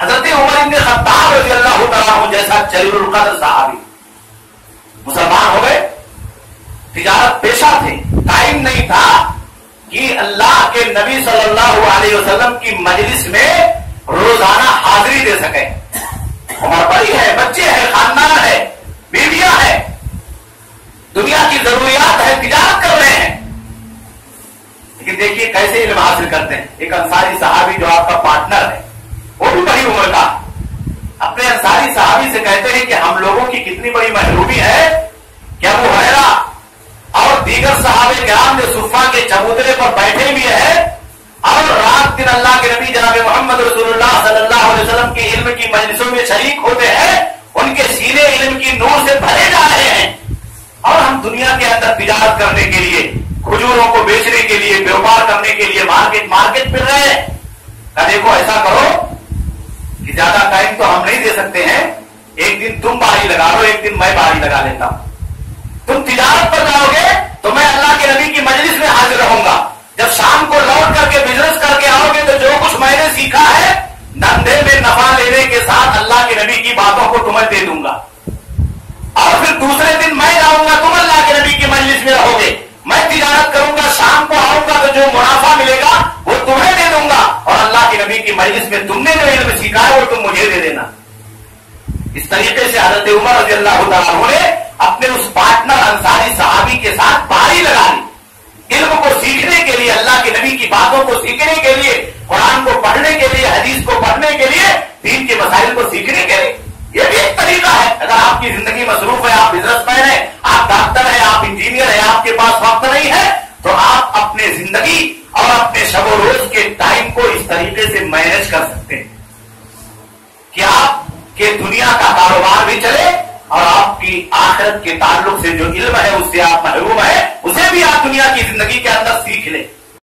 حضرت عمر ابن خطاب رضی اللہ تعالیٰ جیسا جلیل القدر صحابی مسلمان ہو گئے، تجارت پیشہ تھے، ٹائم نہیں تھا کہ اللہ کے نبی صلی اللہ علیہ وسلم کی مجلس میں روزانہ حاضری دے سکے عمر بڑی ہے، بچے ہیں، خاندان ہے، بیویاں ہیں، دنیا کی ضروریات ہے تجارت کر رہے ہیں۔ لیکن دیکھیے کیسے علم حاصل کرتے ہیں۔ ایک انصاری صحابی جو آپ کا پارٹنر ہے وہ بھی بڑی عمر کا۔ اپنے انصاری صحابی سے کہتے ہیں کہ ہم لوگوں کی کتنی بڑی محرومی ہے کہ ابو حیرا اور دیگر صحابہ کرام جو صفا کے چبوترے پر بیٹھے ہوئے ہیں اور رات دن اللہ کے نبی جناب محمد رسول اللہ صلی اللہ علیہ وسلم کے علم کی مجلسوں میں شریک ہوتے ہیں، ان کے سینے علم کی نور سے بھرے جا رہے ہیں۔ اور ہم دنیا کے اندر تجارت کرنے کے لیے، کھجوروں کو بیچنے کے لیے ویوپار کرنے کے لیے، مارکیٹ مارکیٹ پھر رہے ہیں دیکھو ایسا کرو کہ زیادہ ٹائم تو ہم نہیں دے سکتے ہیں، ایک دن تم باری لگا لو، ایک دن میں باری لگا لیتا ہوں۔ تم تجارت پر جاؤ گے تو میں اللہ کے نبی کی مجلس میں حاضر رہوں گا۔ جب شام کو لوٹ کر کے بزنس کر کے آؤ گے تو جو کچھ میں نے سیکھا ہے، دھندے میں نفع لینے کے ساتھ اللہ کے نبی کی باتوں کو تمہیں دے دوں گا۔ اور پھر دوسرے دن میں جاؤں گا، تم اللہ کے نبی کی مجلس میں رہو گے۔ میں تجارت کروں گا، شام کو آؤں گا تو جو منافع ملے گا، وہ تمہیں دے دوں گا۔ اور اللہ کے نبی کی مجلس میں تم نے جو علم سیکھا ہے، وہ تم مجھے دے دینا۔ اس طریقے سے حضرت عمر رضی اللہ تعالیٰ نے اپنے اس پارٹنر انصاری صحابی کے ساتھ پاری لگا لی علم کو سیکھنے کے لیے، اللہ کے نبی کی باتوں کو سیکھنے کے لیے، قرآن کو پڑھنے کے لیے، حدیث کو پڑھنے کے لیے، دین کے مسائل کو سیکھنے کے لیے۔ یہ بھی ایک طریقہ ہے۔ اگر آپ کی زندگی مصروف ہے، آپ بزنس مین ہیں، آپ ڈاکٹر ہیں، آپ انجینئر ہیں، آپ کے پاس وقت نہیں ہے، تو آپ اپنے زندگی اور اپنے شب و روز کے ٹائم کو اس طریقے سے مینج کر سکتے ہیں۔ کہ دنیا کا کاروبار بھی چلے اور آپ کی آخرت کے تعلق سے جو علم ہے